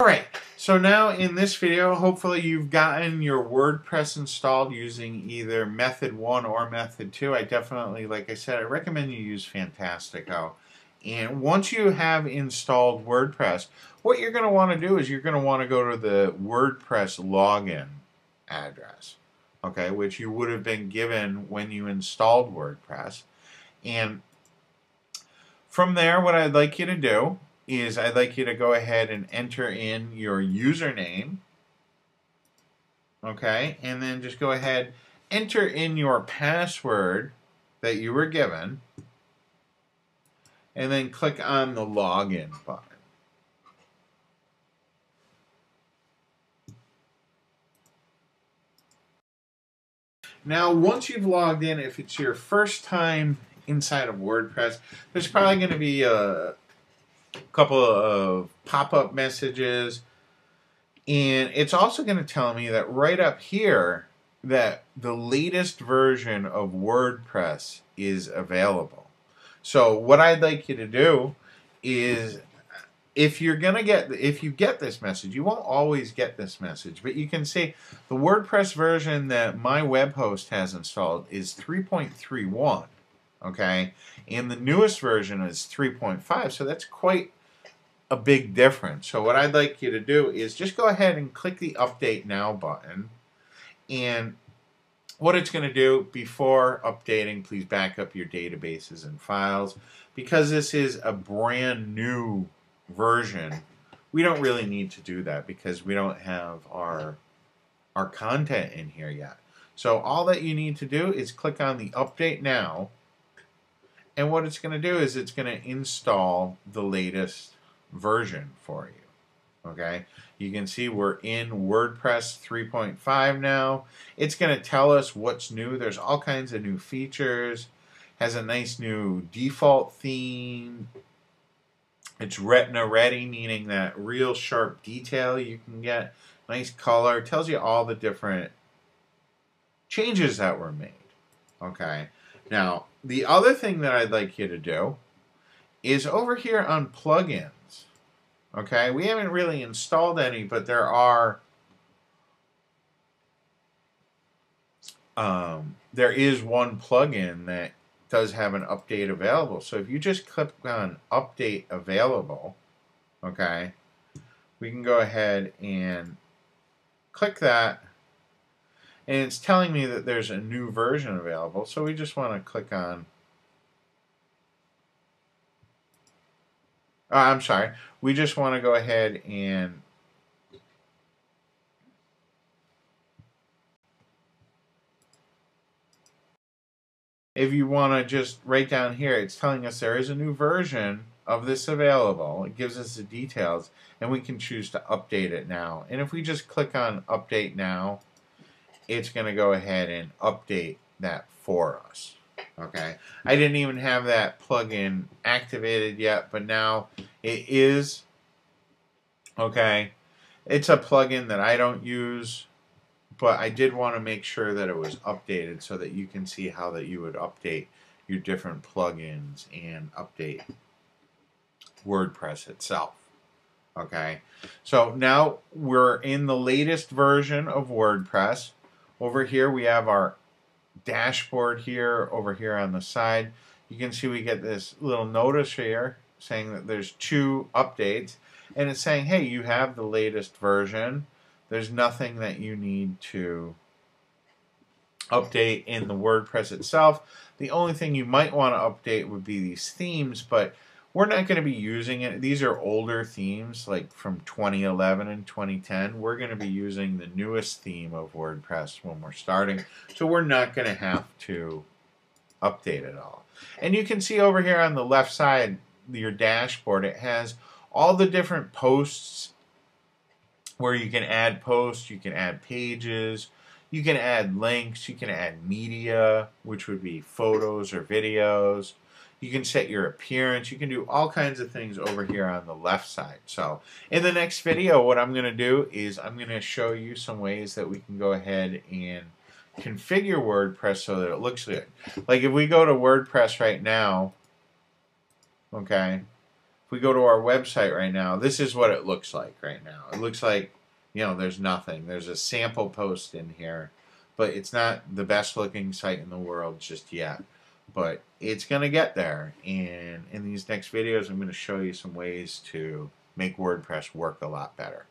Alright, so now in this video, hopefully you've gotten your WordPress installed using either method 1 or method 2. I definitely, like I said, I recommend you use Fantastico. And once you have installed WordPress, what you're going to want to do is you're going to want to go to the WordPress login address, okay, which you would have been given when you installed WordPress. And from there, what I'd like you to do is I'd like you to go ahead and enter in your username. Okay, and then just go ahead, enter in your password that you were given, and then click on the login button. Now, once you've logged in, if it's your first time inside of WordPress, there's probably going to be a, couple of pop-up messages. And it's also going to tell me that right up here that the latest version of WordPress is available. So what I'd like you to do is if you're going to get if you get this message, you won't always get this message, but you can see the WordPress version that my web host has installed is 3.31 okay? And the newest version is 3.5, so that's quite a big difference. So what I'd like you to do is just go ahead and click the Update Now button. And what it's going to do before updating, please back up your databases and files. Because this is a brand new version, we don't really need to do that because we don't have our, our content in here yet. So all that you need to do is click on the Update Now and what it's going to do is it's going to install the latest version for you. Okay, you can see we're in WordPress 3.5 now. It's going to tell us what's new. There's all kinds of new features. Has a nice new default theme. It's retina ready, meaning that real sharp detail you can get. Nice color. Tells you all the different changes that were made. Okay. Now, the other thing that I'd like you to do is over here on plugins. Okay, we haven't really installed any, but there are um, there is one plugin that does have an update available. So if you just click on update available, okay, we can go ahead and click that and it's telling me that there's a new version available so we just want to click on oh, I'm sorry. We just want to go ahead and if you want to just write down here it's telling us there is a new version of this available. It gives us the details and we can choose to update it now. And if we just click on update now it's going to go ahead and update that for us. Okay, I didn't even have that plugin activated yet, but now it is. Okay, it's a plugin that I don't use, but I did want to make sure that it was updated so that you can see how that you would update your different plugins and update WordPress itself. Okay, so now we're in the latest version of WordPress. Over here we have our dashboard here, over here on the side. You can see we get this little notice here saying that there's two updates. And it's saying, hey, you have the latest version. There's nothing that you need to update in the WordPress itself. The only thing you might want to update would be these themes, but we're not going to be using it. These are older themes, like from 2011 and 2010. We're going to be using the newest theme of WordPress when we're starting, so we're not going to have to update it all. And you can see over here on the left side, your dashboard, it has all the different posts where you can add posts, you can add pages, you can add links, you can add media, which would be photos or videos. You can set your appearance. You can do all kinds of things over here on the left side. So in the next video, what I'm going to do is I'm going to show you some ways that we can go ahead and configure WordPress so that it looks good. Like if we go to WordPress right now, okay, if we go to our website right now, this is what it looks like right now. It looks like, you know, there's nothing. There's a sample post in here, but it's not the best looking site in the world just yet. But it's going to get there. And in these next videos, I'm going to show you some ways to make WordPress work a lot better.